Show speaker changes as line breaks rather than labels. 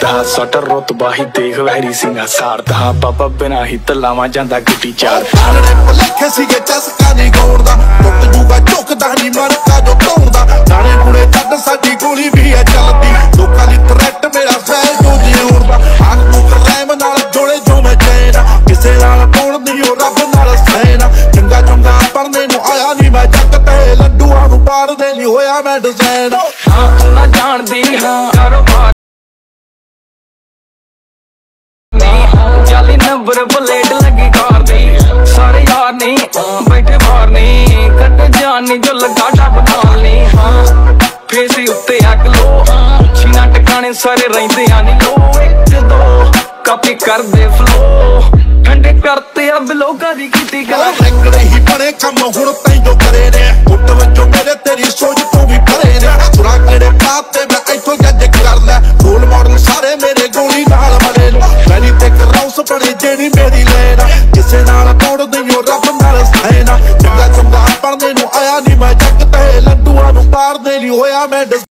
ਦਾ ਸਟਰ ਰਤਬਾ ਹੀ ਦੇਖ ਵੈਰੀ ਸਿੰਘਾ ਸਾਰਦਾ ਬਾਬਾ ਬਿਨਾ ਹੀ ਤਲਾਵਾ ਜਾਂਦਾ ਗੁੱਟੀ ਚਾਰ।
ਆਲੜੇ ਭੁਲੇਖੇ ਸੀਗੇ ਚਸਕਾ ਨਹੀਂ ਗਾਉਣ ਟੁੱਟ ਜੂਗਾ ਝੁਕਦਾ ਨਹੀਂ ਮਰਕਾ ਜੋ ਧੌਂਦਾ। ਦਾਣੇ ਗੁਣੇ ਛੱਡ ਸਾਡੀ ਗੋਲੀ ਵੀ ਹੈ ਚੱਲਦੀ। ਲੋਕਾਂ ਦੀ ਥ੍ਰੈਟ ਮੇਰਾ ਸਹਿ ਜੋ ਜਿਉਣ ਦਾ ਆਖ ਨੂੰ ਕਰੈਮ ਨਾਲ ਜੋੜੇ ਜੋ ਮੈਂ ਚੈਨਾ ਕਿਸੇ ਨਾਲ ਪਾਉਣ ਦੀ ਉਹ ਰੱਬ ਨਾਲ ਸੈਨਾ। ਚੰਗਾ ਚੰਗਾ ਪਰਨੇ ਨੂੰ ਆਇਆ ਨਹੀਂ ਮੈਂ ਜੱਗ ਤੇ। ਲੱਡੂਆਂ ਨੂੰ ਪਾੜਦੇ ਨਹੀਂ ਹੋਇਆ ਮੈਂ ਡਿਜ਼ਾਈਨ
ਹਾਂ ਤੂੰ ਨਾ ਜਾਣਦੀ ਹਾਂ। ਨੰਬਰ ਪਲੇਟ ਲੱਗੀ ਕਾਰ ਦੀ। ਸਾਰੇ ਯਾਰ ਨਹੀਂ ਬੈਠੇ ਬਾਹਰ ਨਹੀਂ ਕੱਟ ਜਾਨੀ ਜੋ ਲੱਗਾ ਟੱਪ ਨਾਲ ਨਹੀਂ ਹਾਂ ਫੇਸੀ ਉੱਤੇ ਅੱਗ ਲੋ। ਛੀਨਾ ਟਿਕਾਣੇ ਸਾਰੇ ਰਹਿੰਦੇ ਆ ਨਹੀਂ ਲੋ। ਇੱਕ, ਦੋ, ਕਾਪੀ ਕਰਦੇ ਫਲੋ ਠੰਡੇ ਕਰਤੇ ਆ ਲੋਕਾਂ ਦੀ ਕੀਤੀ ਗੱਲ।
ਰੰਗੜੇ ਹੀ ਬਣੇ ਕੰਮ ਹੁਣ ਤੈਨੂੰ ਕਰੇ ਨੇ। ਉੱਟ ਵਜੋਂ ਮੇਰੇ ਤੇਰੀ ਸੋਚ ਤੋਂ ਵੀ ਪਰੇ ਨੇ। ਸੁਰਾ ਕਿਹੜੇ ਪਾਤੇ ਮੈਂ ਇੱਥੋਂ ਜੱਜ ਕਰ ਲੈ। ਰੋਲ ਮਾਡਲ ਸਾਰੇ ਮੇਰੇ ਗੋਲੀ ਨਾਲ ਮਰੇ ਨੇ। ਮੈਨੀ ਤੇ ਕਰਾਉਸ ਬਣੀ ਜਿਹੜੀ ਮੇਰੀ ਕਿਸੇ ਨਾਲ ਤੋੜਦੇ ਹੋ ਰੱਬ ਨਾਲ ਸੈਨਾ ਚੰਗਾ ਚੰਗਾ ਪੜਨੇ ਨੂੰ ਆਇਆ ਨਹੀਂ ਮੈਂ ਜੱਗ ਤੇ ਲੱਡੂਆਂ ਨੂੰ ਪਾਰਦੇ ਨਹੀਂ ਹੋਇਆ ਮੈਂ